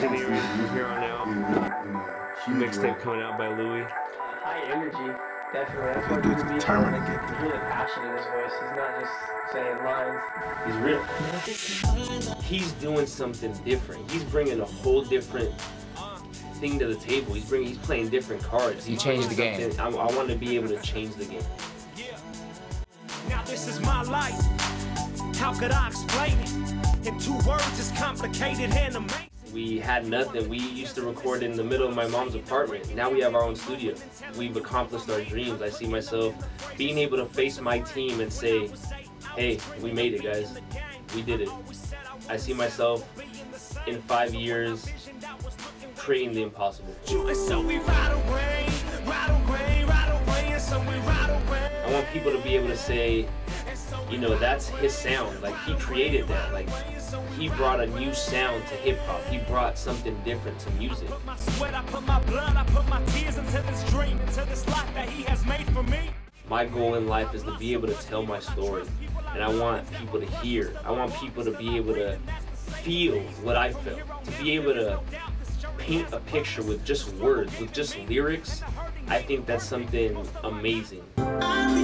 gonna hear from here on out. Mixtape coming out by Lewy. High energy, definitely. That's what Dude's determined to get you hear the passion in his voice. He's not just saying lines. He's real. He's doing something different. He's bringing a whole different thing to the table. He's bringing, he's playing different cards. He changed the game. I, I want to be able to change the game. Now this is my life. How could I explain it? In two words, it's complicated and amazing. We had nothing. We used to record in the middle of my mom's apartment. Now we have our own studio. We've accomplished our dreams. I see myself being able to face my team and say, hey, we made it, guys. We did it. I see myself in five years creating the impossible. I want people to be able to say, you know, that's his sound. Like he created that. Like he brought a new sound to hip hop. He brought something different to music. My sweat, I put my blood, I put my tears into this dream, into this life that he has made for me. My goal in life is to be able to tell my story. And I want people to hear. I want people to be able to feel what I felt. To be able to paint a picture with just words, with just lyrics. I think that's something amazing. I